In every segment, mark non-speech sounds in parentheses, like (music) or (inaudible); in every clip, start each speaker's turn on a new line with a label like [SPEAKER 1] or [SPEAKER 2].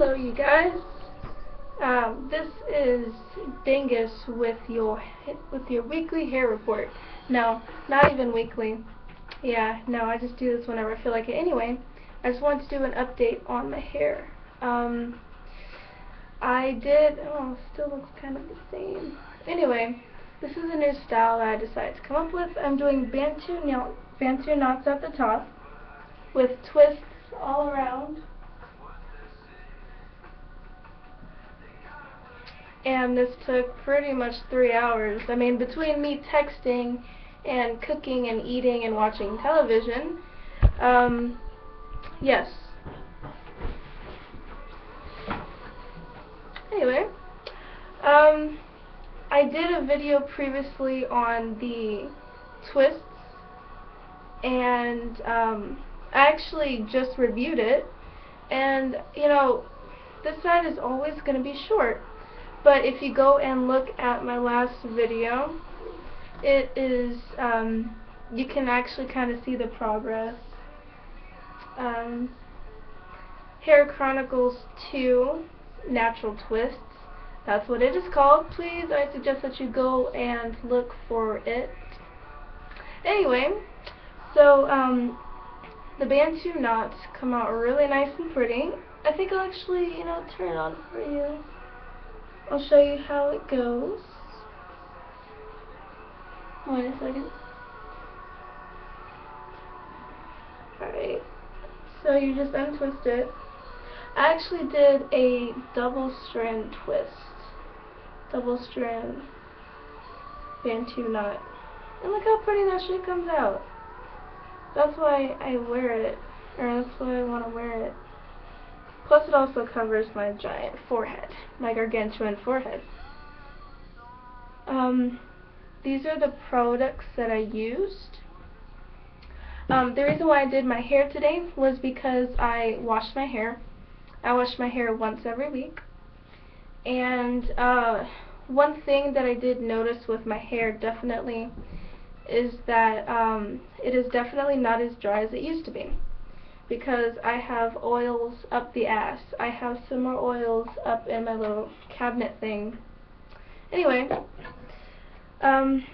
[SPEAKER 1] Hello you guys. Um, this is Dingus with your with your weekly hair report. No, not even weekly. Yeah, no, I just do this whenever I feel like it. Anyway, I just wanted to do an update on my hair. Um, I did, oh, still looks kind of the same. Anyway, this is a new style that I decided to come up with. I'm doing Bantu, Bantu knots at the top with twists all around. And this took pretty much three hours. I mean, between me texting and cooking and eating and watching television, um, yes. Anyway, um, I did a video previously on the twists, and um, I actually just reviewed it, and, you know, this side is always going to be short. But if you go and look at my last video, it is, um, you can actually kind of see the progress. Um, Hair Chronicles 2 Natural Twists. That's what it is called. Please, I suggest that you go and look for it. Anyway, so um, the Bantu knots come out really nice and pretty. I think I'll actually, you know, turn it on for you. I'll show you how it goes. Wait a second. Alright, so you just untwist it. I actually did a double strand twist. Double strand Bantu knot. And look how pretty that shit comes out. That's why I wear it. Or that's why I want to wear it. Plus it also covers my giant forehead, my gargantuan forehead. Um, these are the products that I used. Um, the reason why I did my hair today was because I washed my hair. I wash my hair once every week. And uh, one thing that I did notice with my hair definitely is that um, it is definitely not as dry as it used to be because I have oils up the ass. I have some more oils up in my little cabinet thing. Anyway, um,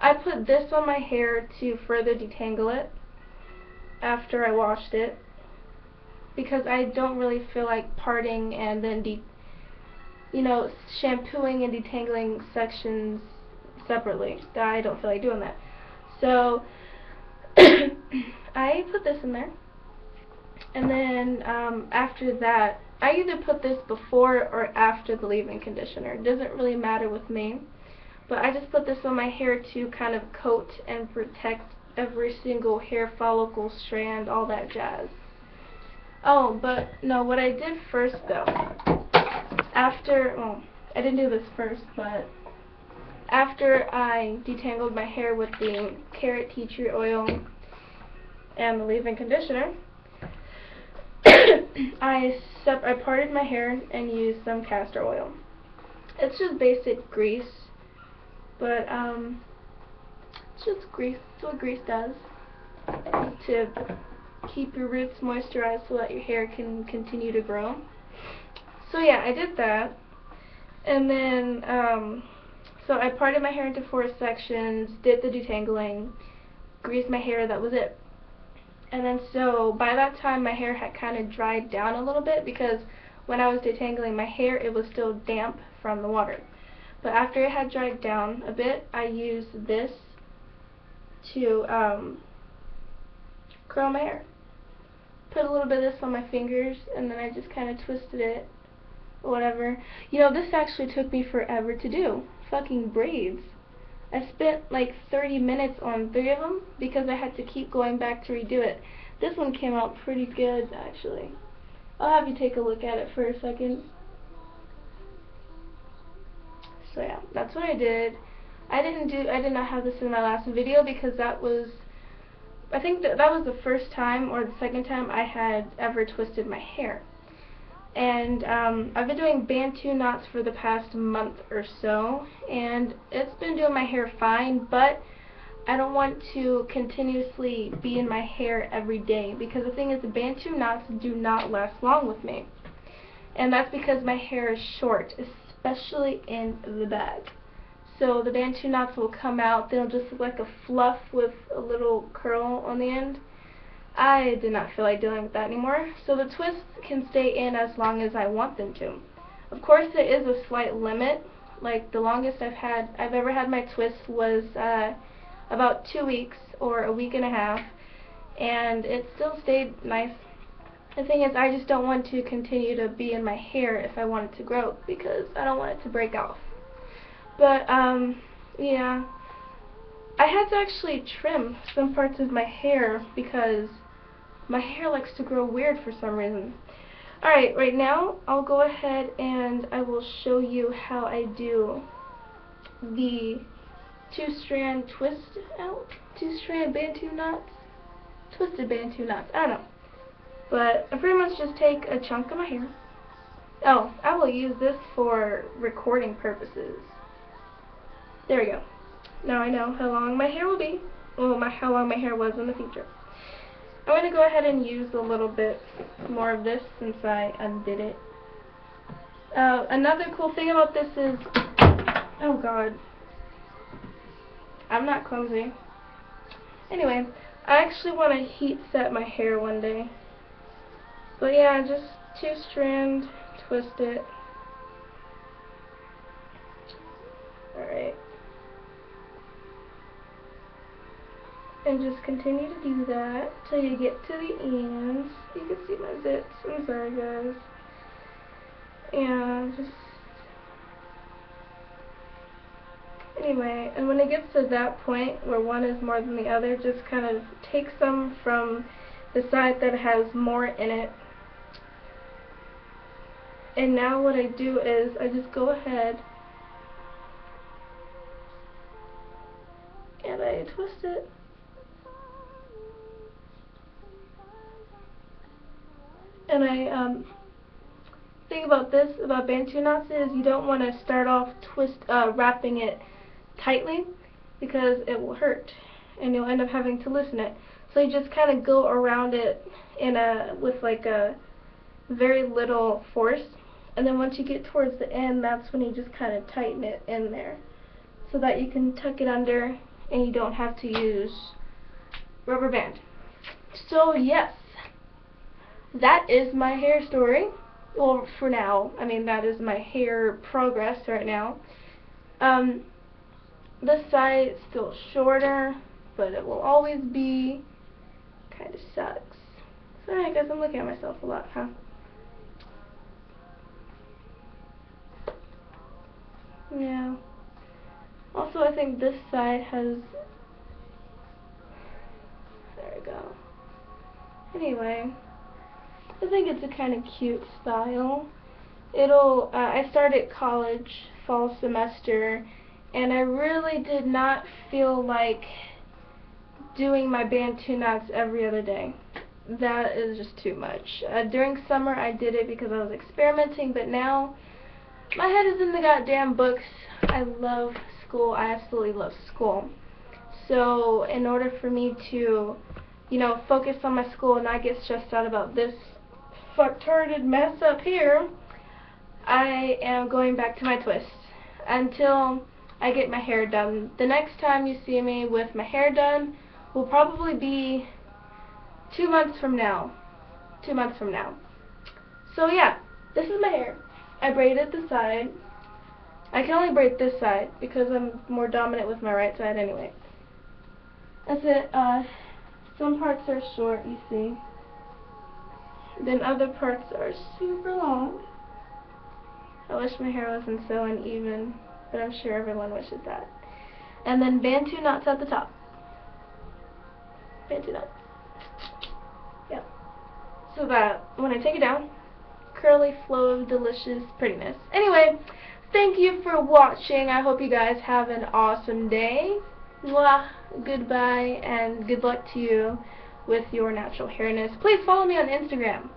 [SPEAKER 1] I put this on my hair to further detangle it after I washed it because I don't really feel like parting and then de you know, shampooing and detangling sections separately. I don't feel like doing that. So, (coughs) I put this in there. And then um, after that, I either put this before or after the leave-in conditioner. It doesn't really matter with me. But I just put this on my hair to kind of coat and protect every single hair follicle, strand, all that jazz. Oh, but no, what I did first though, after, well, I didn't do this first, but after I detangled my hair with the carrot tea tree oil and the leave-in conditioner, I sep I parted my hair and used some castor oil. It's just basic grease, but um, it's just grease. It's what grease does to keep your roots moisturized so that your hair can continue to grow. So yeah, I did that, and then um, so I parted my hair into four sections, did the detangling, greased my hair. That was it. And then so by that time my hair had kind of dried down a little bit because when I was detangling my hair it was still damp from the water. But after it had dried down a bit, I used this to um, curl my hair. Put a little bit of this on my fingers and then I just kind of twisted it whatever. You know, this actually took me forever to do. Fucking braids. I spent like 30 minutes on three of them because I had to keep going back to redo it. This one came out pretty good actually. I'll have you take a look at it for a second. So yeah, that's what I did. I didn't do I did not have this in my last video because that was I think that that was the first time or the second time I had ever twisted my hair and um, I've been doing Bantu knots for the past month or so and it's been doing my hair fine but I don't want to continuously be in my hair every day because the thing is the Bantu knots do not last long with me And that's because my hair is short, especially in the back. So the Bantu knots will come out, they'll just look like a fluff with a little curl on the end. I did not feel like dealing with that anymore, so the twists can stay in as long as I want them to. Of course, there is a slight limit. Like the longest I've had, I've ever had my twist was uh, about two weeks or a week and a half, and it still stayed nice. The thing is, I just don't want to continue to be in my hair if I want it to grow because I don't want it to break off. But, um, yeah. I had to actually trim some parts of my hair because my hair likes to grow weird for some reason. Alright, right now I'll go ahead and I will show you how I do the two-strand twist out, two-strand Bantu knots, twisted Bantu knots, I don't know. But I pretty much just take a chunk of my hair. Oh, I will use this for recording purposes. There we go. Now I know how long my hair will be. Well, my, how long my hair was in the future. I'm going to go ahead and use a little bit more of this since I undid it. Uh, another cool thing about this is, oh god, I'm not clumsy. Anyway, I actually want to heat set my hair one day. But yeah, just two strand, twist it. Alright. And just continue to do that till you get to the ends. You can see my zits. I'm sorry, guys. And just anyway, and when it gets to that point where one is more than the other, just kind of take some from the side that has more in it. And now what I do is I just go ahead and I twist it. And I um, about this about Bantu knots is you don't want to start off twist uh, wrapping it tightly because it will hurt and you'll end up having to loosen it. So you just kind of go around it in a with like a very little force and then once you get towards the end that's when you just kind of tighten it in there so that you can tuck it under and you don't have to use rubber band. So yes, that is my hair story. Well, for now. I mean, that is my hair progress right now. Um, this side is still shorter, but it will always be. Kind of sucks. Sorry, I guess I'm looking at myself a lot, huh? Yeah. Also, I think this side has... There we go. Anyway. I think it's a kind of cute style. It'll, uh, I started college fall semester and I really did not feel like doing my Bantu knots every other day. That is just too much. Uh, during summer I did it because I was experimenting, but now my head is in the goddamn books. I love school. I absolutely love school. So in order for me to, you know, focus on my school and not get stressed out about this fucktarded mess up here, I am going back to my twist until I get my hair done. The next time you see me with my hair done will probably be two months from now. Two months from now. So yeah, this is my hair. I braided the side. I can only braid this side because I'm more dominant with my right side anyway. That's it. Uh, some parts are short, you see. Then other parts are super long. I wish my hair wasn't so uneven, but I'm sure everyone wishes that. And then Bantu knots at the top. Bantu knots. Yep. So that when I take it down, curly flow of delicious prettiness. Anyway, thank you for watching. I hope you guys have an awesome day. Mwah. Goodbye and good luck to you with your natural hairness. Please follow me on Instagram.